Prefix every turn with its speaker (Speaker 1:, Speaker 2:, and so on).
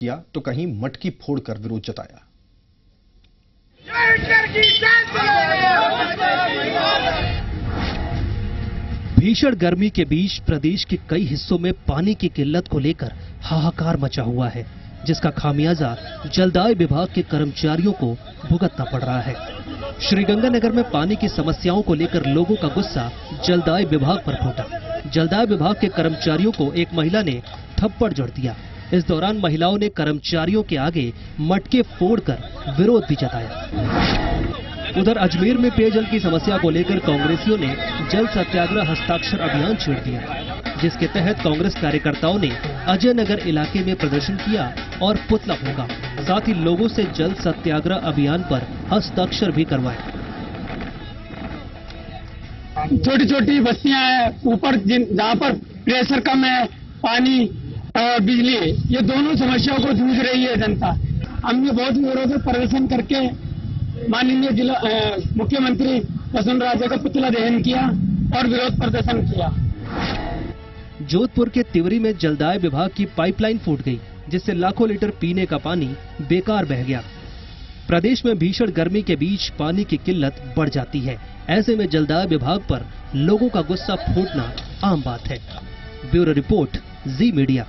Speaker 1: किया तो कहीं मटकी फोड़कर विरोध जताया।
Speaker 2: भीषण गर्मी के बीच प्रदेश के कई हिस्सों में पानी की किल्लत को लेकर हाहाकार मचा हुआ है, जिसका खामियाजा जलदाय विभाग के कर्मचारियों को भुगतना पड़ रहा है। श्रीगंगानगर में पानी की समस्याओं को लेकर लोगों का गुस्सा जलदाय विभाग पर फूटा। जलदाय विभाग के कर्मचारियों को एक महिला ने थप्पड़ जड़ दिया। इस दौरान महिलाओं ने कर्मचारियों के आगे मटके फोड़कर विरोध भी जताया। उधर अजमेर में पेयजल की समस्या को लेकर कांग्रेसियों ने जल सत्याग्रह हस्ताक्षर अभियान छेड़ दिया, जिसके तहत कांग्रेस कार्यकर्ताओं ने अजय नगर इलाके में प्रदर्शन किया और पुतला फूका। साथ ही लोगों से जल सत्याग्रह अभियान पर हस्ताक्षर भी करवाए।
Speaker 3: छोटी छोटी बस्तियाँ हैं, ऊपर जहाँ पर प्रेशर कम है, पानी और बिजली, ये दोनों समस्याओं को जूझ रही है जनता। हमने बहुत विरोध प्रदर्शन करके माननीय जिला मुख्यमंत्री वसुंधरा राजे का पुतला दहन किया और विरोध प्रदर्शन किया।
Speaker 2: जोधपुर के तिवरी में जलदाय विभाग की पाइपलाइन फूट गई, जिससे लाखों लीटर पीने का पानी बेकार बह गया। प्रदेश में भीषण गर्मी के बीच पानी की किल्लत बढ़ जाती है। ऐसे में जलदाय विभाग पर लोगों का गुस्सा फूटना आम बात है। Bureau report, Zee Media.